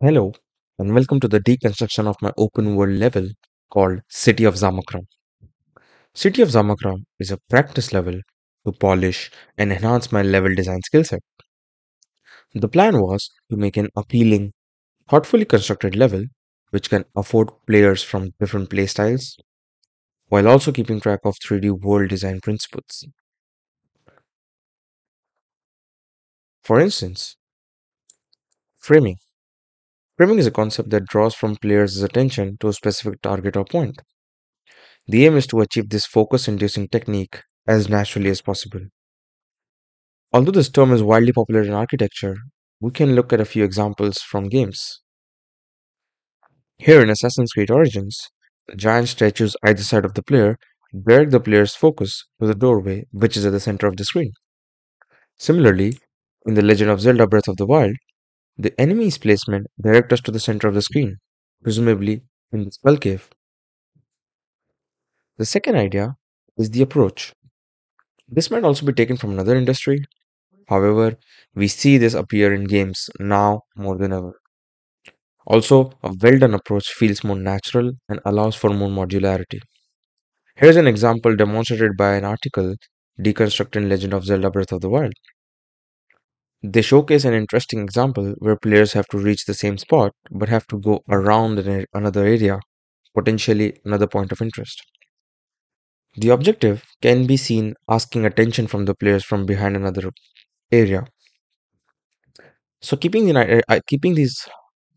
Hello, and welcome to the deconstruction of my open world level called City of Zamakhrah. City of Zamakhrah is a practice level to polish and enhance my level design skill set. The plan was to make an appealing, thoughtfully constructed level which can afford players from different playstyles while also keeping track of 3D world design principles. For instance, framing. Framing is a concept that draws from players' attention to a specific target or point. The aim is to achieve this focus inducing technique as naturally as possible. Although this term is widely popular in architecture, we can look at a few examples from games. Here in Assassin's Creed Origins, the giant statues either side of the player direct the player's focus to the doorway, which is at the center of the screen. Similarly, in The Legend of Zelda Breath of the Wild, the enemy's placement directs us to the center of the screen, presumably in the Skull Cave. The second idea is the approach. This might also be taken from another industry. However, we see this appear in games now more than ever. Also, a well done approach feels more natural and allows for more modularity. Here's an example demonstrated by an article deconstructing Legend of Zelda Breath of the Wild. They showcase an interesting example where players have to reach the same spot but have to go around an, another area, potentially another point of interest. The objective can be seen asking attention from the players from behind another area. So keeping in, uh, keeping these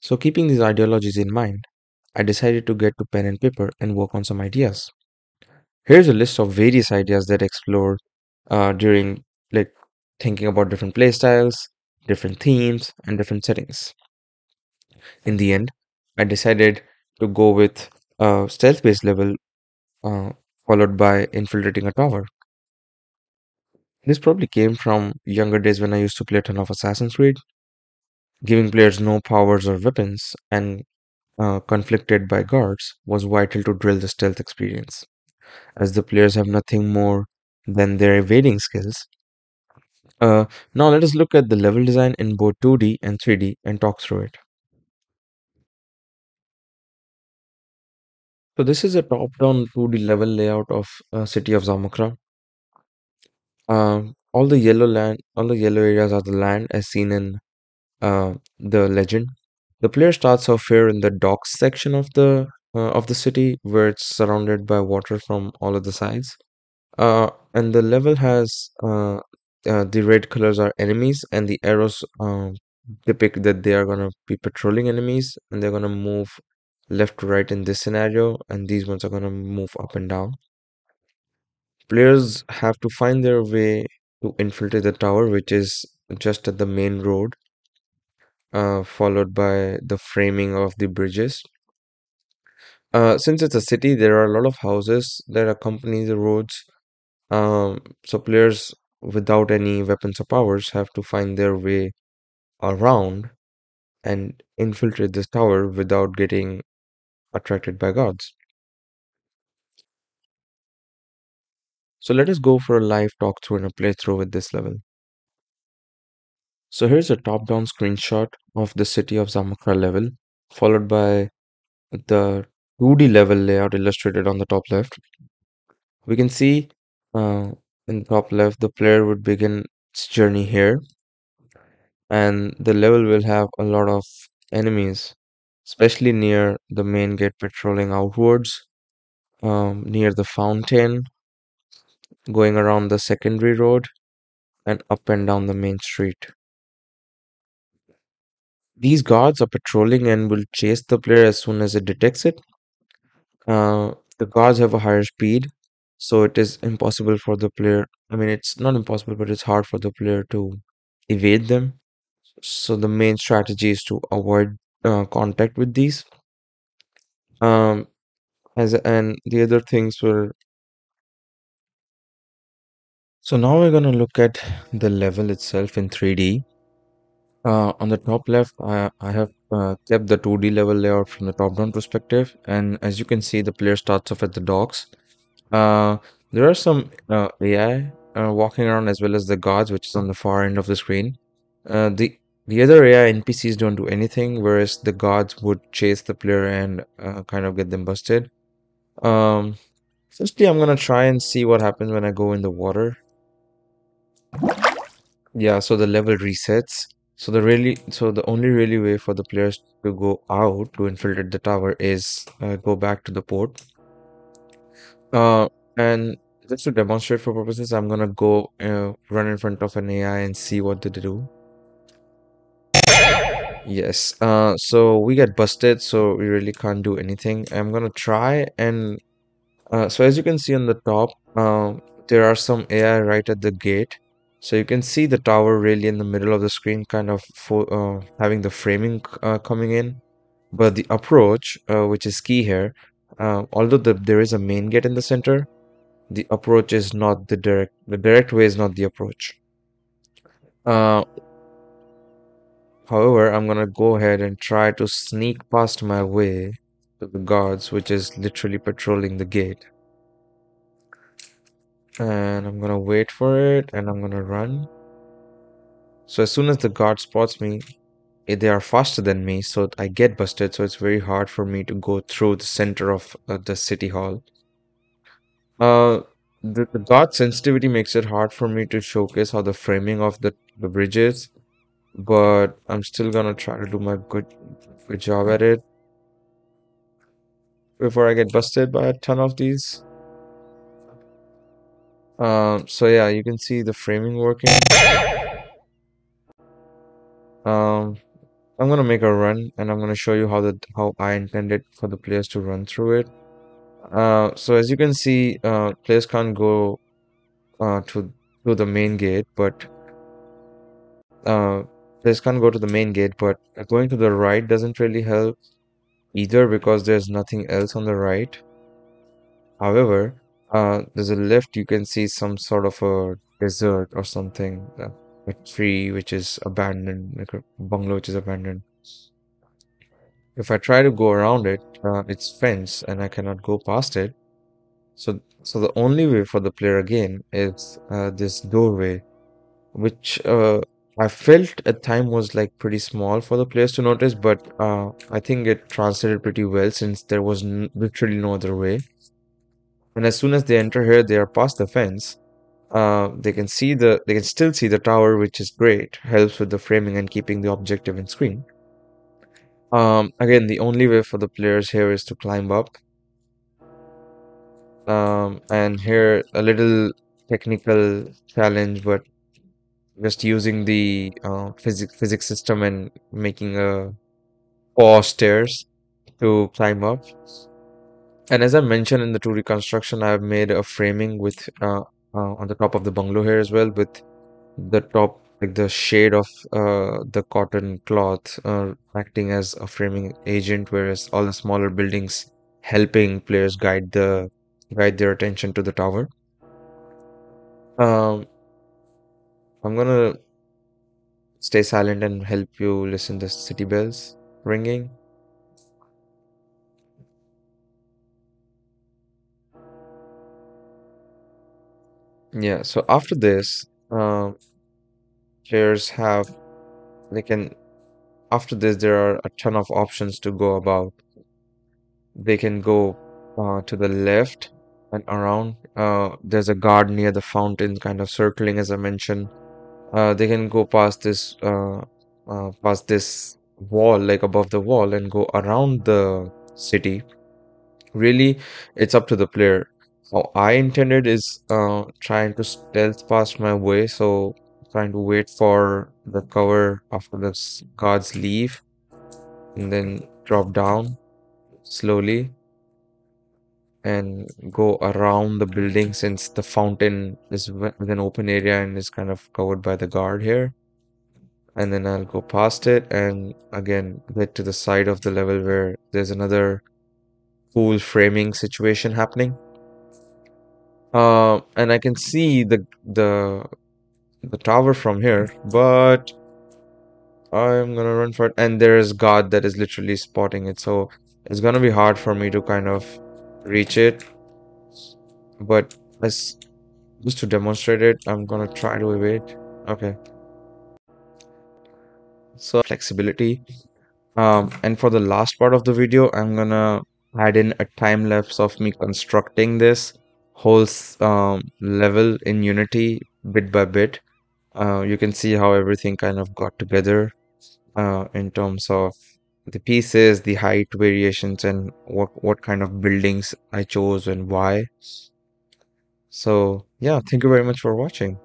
so keeping these ideologies in mind, I decided to get to pen and paper and work on some ideas. Here's a list of various ideas that explored uh, during like thinking about different playstyles, different themes, and different settings. In the end, I decided to go with a stealth-based level uh, followed by infiltrating a tower. This probably came from younger days when I used to play a ton of Assassin's Creed, giving players no powers or weapons and uh, conflicted by guards was vital to drill the stealth experience, as the players have nothing more than their evading skills. Uh, now let us look at the level design in both 2D and 3D and talk through it. So this is a top-down 2D level layout of uh, city of Zamakhrah. Uh, all the yellow land, all the yellow areas are the land as seen in uh, the legend. The player starts off here in the docks section of the uh, of the city, where it's surrounded by water from all of the sides. Uh, and the level has uh, uh, the red colors are enemies, and the arrows um, depict that they are gonna be patrolling enemies, and they're gonna move left to right in this scenario, and these ones are gonna move up and down. Players have to find their way to infiltrate the tower, which is just at the main road uh, followed by the framing of the bridges. Uh, since it's a city, there are a lot of houses that accompany the roads. Um, so players without any weapons or powers have to find their way around and infiltrate this tower without getting attracted by guards. So let us go for a live talk through and a playthrough with this level. So here's a top-down screenshot of the city of Zamakhrah level, followed by the 2D level layout illustrated on the top left. We can see uh, in the top left, the player would begin its journey here, and the level will have a lot of enemies, especially near the main gate patrolling outwards, um, near the fountain, going around the secondary road, and up and down the main street. These guards are patrolling and will chase the player as soon as it detects it. Uh, the guards have a higher speed, so it is impossible for the player. I mean, it's not impossible, but it's hard for the player to evade them. So the main strategy is to avoid uh, contact with these. Um, as and the other things were. So now we're gonna look at the level itself in 3D. Uh, on the top left, I, I have uh, kept the 2D level layout from the top-down perspective, and as you can see, the player starts off at the docks. Uh, there are some uh, AI uh, walking around as well as the guards, which is on the far end of the screen. Uh, the The other AI NPCs don't do anything, whereas the gods would chase the player and uh, kind of get them busted. Um, firstly, I'm gonna try and see what happens when I go in the water. Yeah, so the level resets. So the really, so the only really way for the players to go out to infiltrate the tower is uh, go back to the port. Uh, and just to demonstrate for purposes, I'm gonna go uh, run in front of an AI and see what they do. Yes. Uh, so we get busted, so we really can't do anything. I'm gonna try and uh, so as you can see on the top, um, there are some AI right at the gate. So you can see the tower really in the middle of the screen, kind of uh, having the framing uh, coming in. But the approach, uh, which is key here, uh, although the, there is a main gate in the center, the approach is not the direct. The direct way is not the approach. Uh, however, I'm gonna go ahead and try to sneak past my way to the guards, which is literally patrolling the gate. And I'm gonna wait for it and I'm gonna run. So as soon as the guard spots me, they are faster than me, so I get busted. So it's very hard for me to go through the center of uh, the city hall. Uh, the, the guard sensitivity makes it hard for me to showcase how the framing of the, the bridge is, but I'm still gonna try to do my good good job at it before I get busted by a ton of these. Um, so yeah, you can see the framing working. Um, I'm gonna make a run and I'm gonna show you how the how I intended for the players to run through it. Uh, so as you can see, uh, players can't go uh, to to the main gate, but uh, players can't go to the main gate, but going to the right doesn't really help either because there's nothing else on the right. However, uh, there's a left you can see some sort of a desert or something, uh, a tree which is abandoned, like a bungalow which is abandoned. If I try to go around it, uh, it's fenced and I cannot go past it. So, so the only way for the player again is uh, this doorway, which uh, I felt at time was like pretty small for the players to notice, but uh, I think it translated pretty well since there was literally no other way. And as soon as they enter here, they are past the fence. Uh, they can see the they can still see the tower, which is great. Helps with the framing and keeping the objective in screen. Um, again, the only way for the players here is to climb up. Um, and here a little technical challenge, but just using the uh, physics physics system and making a four stairs to climb up. And as I mentioned in the 2D construction, I've made a framing with uh, uh, on the top of the bungalow here as well with the top like the shade of uh, the cotton cloth uh, acting as a framing agent, whereas all the smaller buildings helping players guide the guide their attention to the tower. Um, I'm gonna stay silent and help you listen the city bells ringing. Yeah, so after this, um, players have they can after this there are a ton of options to go about. They can go uh, to the left and around. Uh, there's a guard near the fountain, kind of circling, as I mentioned. Uh, they can go past this uh, uh, past this wall, like above the wall, and go around the city. Really, it's up to the player. How I intended is uh, trying to stealth past my way, so trying to wait for the cover after the guards leave, and then drop down slowly and go around the building since the fountain is with an open area and is kind of covered by the guard here. And then I'll go past it and again get to the side of the level where there's another cool framing situation happening. Uh, and I can see the the the tower from here, but I'm gonna run for it. And there's God that is literally spotting it, so it's gonna be hard for me to kind of reach it. But as just to demonstrate it, I'm gonna try to evade. Okay. so flexibility. Um, and for the last part of the video, I'm gonna add in a time lapse of me constructing this whole um, level in Unity bit by bit. Uh, you can see how everything kind of got together uh, in terms of the pieces, the height variations, and what what kind of buildings I chose and why. So yeah, thank you very much for watching.